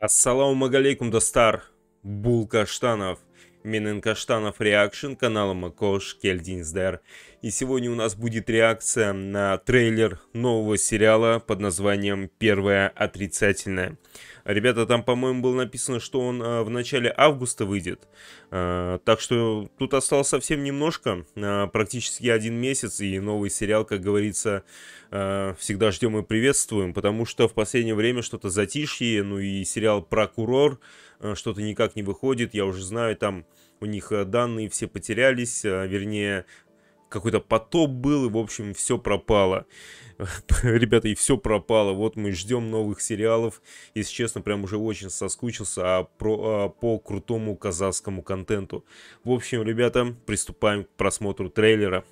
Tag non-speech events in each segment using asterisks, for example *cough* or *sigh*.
Ассаламу алейкум, достар. Бул Каштанов. Менен Каштанов Реакшн, канала Макош, Кельдинсдер. И сегодня у нас будет реакция на трейлер нового сериала под названием «Первая отрицательная». Ребята, там, по-моему, было написано, что он э, в начале августа выйдет. Э, так что тут осталось совсем немножко, э, практически один месяц, и новый сериал, как говорится, э, всегда ждем и приветствуем, потому что в последнее время что-то затишье, ну и сериал «Прокурор» э, что-то никак не выходит, я уже знаю, там у них э, данные все потерялись, вернее, какой-то потоп был, и, в общем, все пропало. *laughs* Ребята, и все пропало. Вот мы ждем новых сериалов. Если честно, прям уже очень соскучился а про, а, по крутому казахскому контенту. В общем, ребята, приступаем к просмотру трейлера.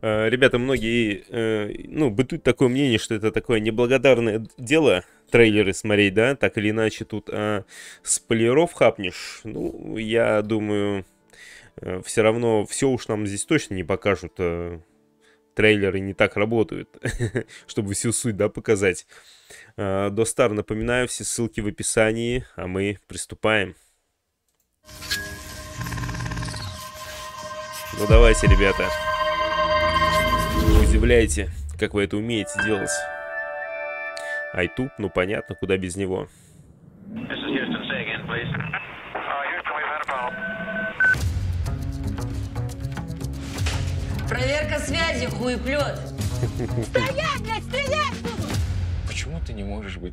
А, ребята, многие, э, ну, бытует такое мнение, что это такое неблагодарное дело, трейлеры смотреть, да, так или иначе тут а, спойлеров хапнешь. Ну, я думаю, все равно все уж нам здесь точно не покажут э, трейлеры не так работают, *laughs* чтобы всю суть, да, показать. А, до Стар, напоминаю, все ссылки в описании, а мы приступаем. Ну давайте, ребята. Вы удивляете, как вы это умеете делать. Айтуб, ну понятно, куда без него. Проверка связи, хуеплет. Стоять, блядь, стрелять буду! Почему ты не можешь быть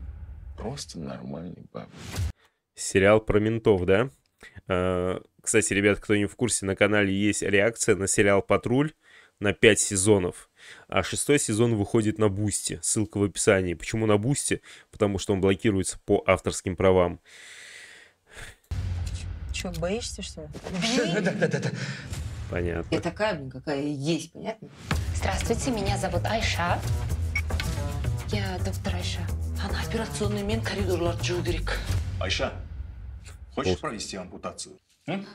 просто нормальной бабой? Сериал про ментов, да? А, кстати, ребят, кто не в курсе, на канале есть реакция на сериал «Патруль» на 5 сезонов. А шестой сезон выходит на Бусти. Ссылка в описании. Почему на Бусти? Потому что он блокируется по авторским правам. Че, боишься, что ли? Да-да-да. Понятно. Я такая, блин, какая есть, понятно? Здравствуйте, меня зовут Айша. Я доктор Айша. Она операционный мен коридорлар Джудрик. Айша, хочешь Ох. провести ампутацию? М?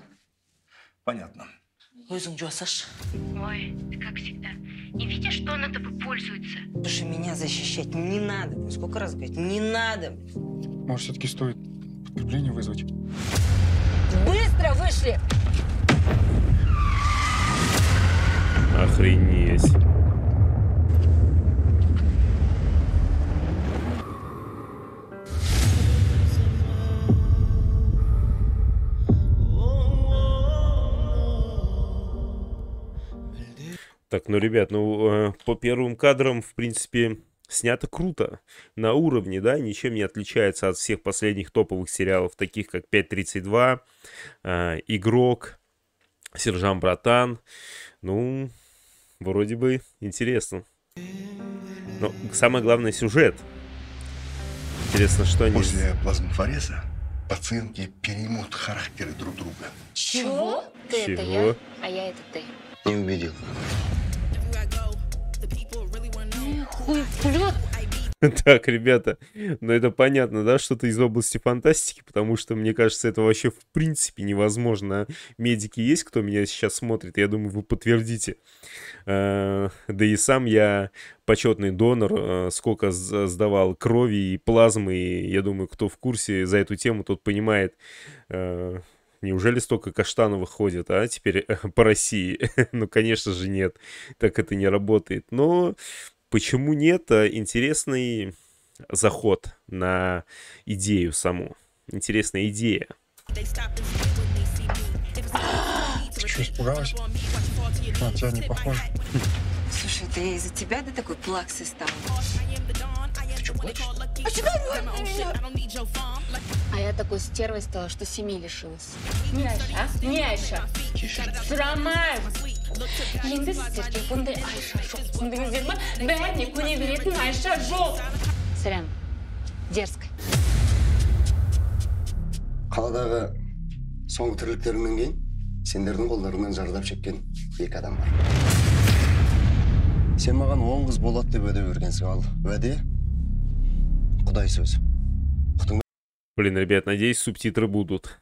Понятно. Өзің жуасаш. Ой, ты как всегда. Не видишь, что она тобой пользуется? Слушай, меня защищать не надо. Сколько раз говорить? Не надо. Может, все-таки стоит подкрепление вызвать? Быстро вышли! Охренеть. Так, ну, ребят, ну, э, по первым кадрам, в принципе, снято круто. На уровне, да, ничем не отличается от всех последних топовых сериалов, таких как 5.32, э, Игрок, Сержант Братан. Ну, вроде бы интересно. Но самое главное сюжет. Интересно, что они... После плазмофореза пациентки переймут характеры друг друга. Чего? Ты это Чего? я, а я это ты. Не увидел. Хуеплет. *laughs* Так, ребята, ну это понятно, да, что-то из области фантастики, потому что, мне кажется, это вообще в принципе невозможно. Медики есть, кто меня сейчас смотрит, я думаю, вы подтвердите. Э, Да и сам я почетный донор, э, сколько сдавал крови и плазмы, и я думаю, кто в курсе за эту тему, тот понимает, э, Неужели столько каштановых ходит, а, теперь *laughs* по России? *laughs* Ну, конечно же, нет. Так это не работает. Но почему нет? А, Интересный заход на идею саму. Интересная идея. Ты что, испугалась? На тебя не похоже. Слушай, это я из-за тебя да такой плаксы стал? Ты что, плачешь? А я такой стервой стала, что семьи лишилась. Не Айша, а? Не Айша. Сұрамаймын. Енді сіздерге бұндай Айша жоқ түсіндіңіздер ма бәріне көне беретін Айша жоқ сорян дерзкая. Қаладағы соңғы тірліктерімнен кейін сендердің қолдарыңнан зардап шеккен екі адам бар. Сен маған он қыз болады деп уәде бергенсің ал уәде құдай сөзі Блин, ребят, надеюсь, субтитры будут.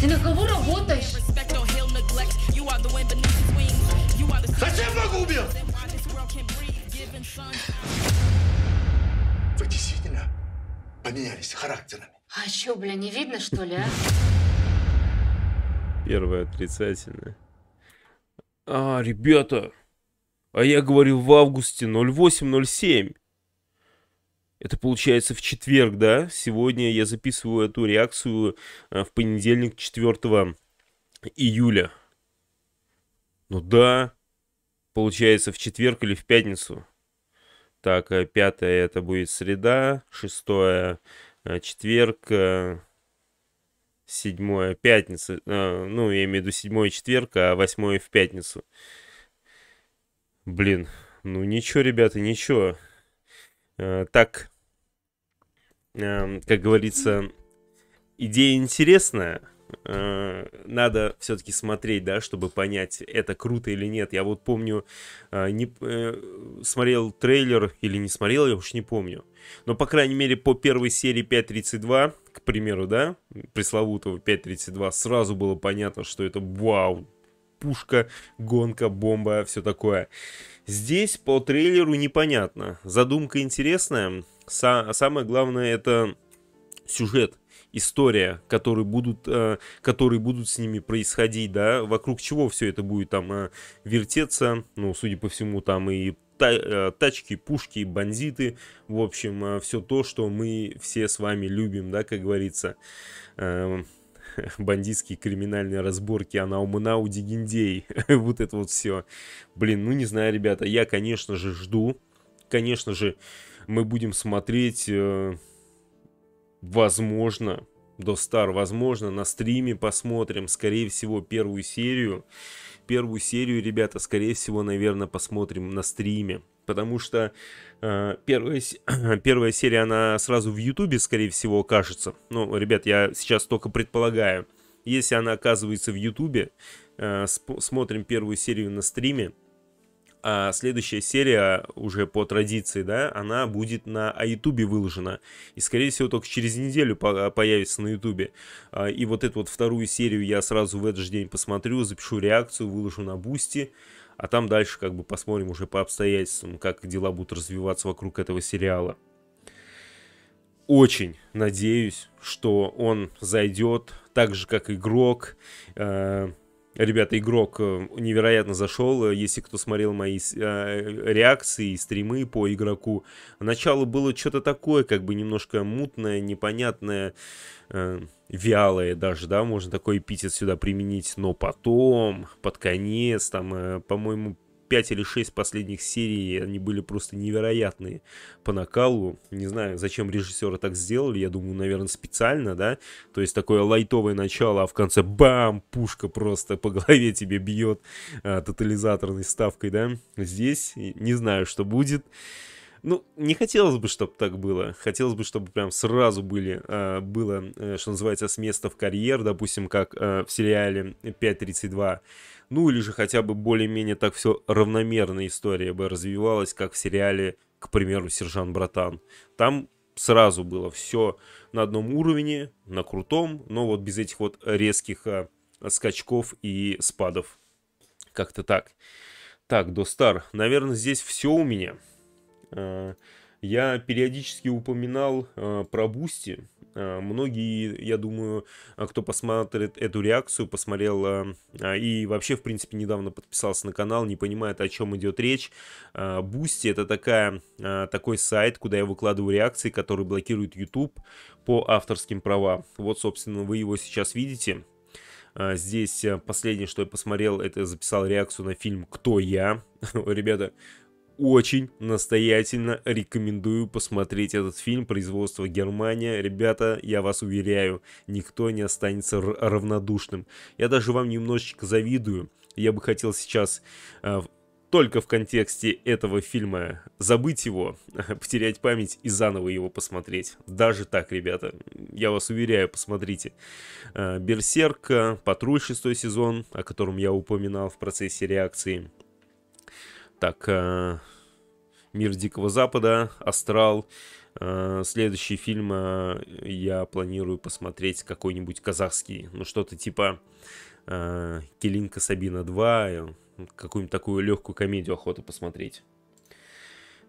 Ты на кого работаешь? Зачем ногу убил? Вы действительно поменялись характерами. А что, бля, не видно, что ли, а? Первое отрицательное. А, ребята, а я говорил в августе 0807. Это получается в четверг, да? Сегодня я записываю эту реакцию э, в понедельник 4 июля. Ну да, получается в четверг или в пятницу. Так, э, пятое это будет среда, шестое э, четверг, седьмое пятница, ну, я имею в виду седьмое четверг, а восьмое в пятницу. Блин, ну ничего, ребята, ничего. Э, так, э, как говорится, идея интересная. Э, надо все-таки смотреть, да, чтобы понять, это круто или нет. Я вот помню, э, не, смотрел трейлер или не смотрел, я уж не помню. Но, по крайней мере, по первой серии 5.32, к примеру, да, пресловутого 5.32, сразу было понятно, что это вау, пушка, гонка, бомба, все такое. Здесь по трейлеру непонятно. Задумка интересная. Са- самое главное это сюжет история, которые будут, э, которые будут с ними происходить, да, вокруг чего все это будет там э, вертеться, ну, судя по всему, там и та, э, тачки, пушки, бандиты, в общем, э, все то, что мы все с вами любим, да, как говорится, э, *laughs* бандитские криминальные разборки, Анауманау, Дигиндей, *laughs* вот это вот все. Блин, ну не знаю, ребята, я, конечно же, жду, конечно же, мы будем смотреть... Э, возможно, до Star, возможно, на стриме посмотрим, скорее всего, первую серию. Первую серию, ребята, скорее всего, наверное, посмотрим на стриме. Потому что э, первая, *clears throat* первая серия, она сразу в Ютубе, скорее всего, окажется. Ну, ребят, я сейчас только предполагаю. Если она оказывается в Ютубе, э, смотрим первую серию на стриме а следующая серия уже по традиции, да, она будет на Ютубе выложена. И, скорее всего, только через неделю по появится на Ютубе. А, и вот эту вот вторую серию я сразу в этот же день посмотрю, запишу реакцию, выложу на Бусти. А там дальше как бы посмотрим уже по обстоятельствам, как дела будут развиваться вокруг этого сериала. Очень надеюсь, что он зайдет так же, как игрок. Э Ребята, игрок э, невероятно зашел. Если кто смотрел мои э, реакции, стримы по игроку, начало было что-то такое, как бы немножко мутное, непонятное, э, вялое даже, да, можно такой эпитет сюда применить. Но потом, под конец, там, по-моему, 5 или 6 последних серий, они были просто невероятные по накалу. Не знаю, зачем режиссеры так сделали, я думаю, наверное, специально, да? То есть такое лайтовое начало, а в конце бам, пушка просто по голове тебе бьет а, тотализаторной ставкой, да? Здесь не знаю, что будет. Ну, не хотелось бы, чтобы так было. Хотелось бы, чтобы прям сразу были, э, было, э, что называется, с места в карьер, допустим, как э, в сериале 5.32. Ну или же хотя бы более-менее так все равномерно история бы развивалась, как в сериале, к примеру, «Сержант Братан». Там сразу было все на одном уровне, на крутом, но вот без этих вот резких а, скачков и спадов. Как-то так. Так, достар, наверное, здесь все у меня. А, я периодически упоминал а, про Бусти. А, многие, я думаю, а, кто посмотрит эту реакцию, посмотрел а, и вообще, в принципе, недавно подписался на канал, не понимает, о чем идет речь. Бусти это такая, такой сайт, куда я выкладываю реакции, которые блокирует YouTube по авторским правам. Вот, собственно, вы его сейчас видите. Здесь последнее, что я посмотрел, это записал реакцию на фильм «Кто я?». *laughs* Ребята, очень настоятельно рекомендую посмотреть этот фильм производства Германия. Ребята, я вас уверяю, никто не останется равнодушным. Я даже вам немножечко завидую. Я бы хотел сейчас э, только в контексте этого фильма забыть его, *laughs* потерять память и заново его посмотреть. Даже так, ребята, я вас уверяю, посмотрите. Э, Берсерк, Патруль шестой сезон, о котором я упоминал в процессе реакции. Так, э, Мир Дикого Запада, Астрал. Э, следующий фильм э, я планирую посмотреть какой-нибудь казахский. Ну, что-то типа Келинка Сабина 2. Какую-нибудь такую легкую комедию охота посмотреть.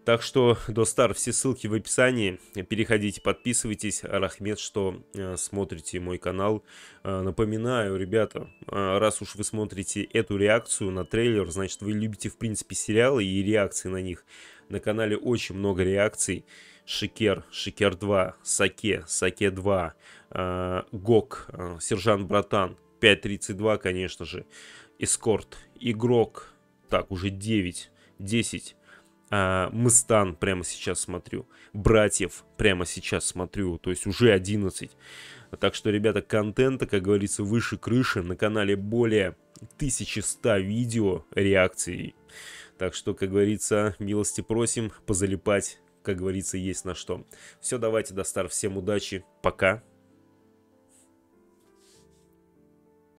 Так что, Достар, все ссылки в описании. Переходите, подписывайтесь. Рахмет, что э, смотрите мой канал. Э, напоминаю, ребята, э, раз уж вы смотрите эту реакцию на трейлер, значит, вы любите, в принципе, сериалы и реакции на них. На канале очень много реакций. Шикер, Шикер 2, Саке, Саке 2, э, Гок, э, Сержант Братан, 5.32, конечно же, Эскорт, Игрок, так, уже 9, 10, а, Мыстан прямо сейчас смотрю. Братьев прямо сейчас смотрю. То есть уже 11. Так что, ребята, контента, как говорится, выше крыши. На канале более 1100 видео реакций. Так что, как говорится, милости просим позалипать. Как говорится, есть на что. Все, давайте, Достар, всем удачи. Пока.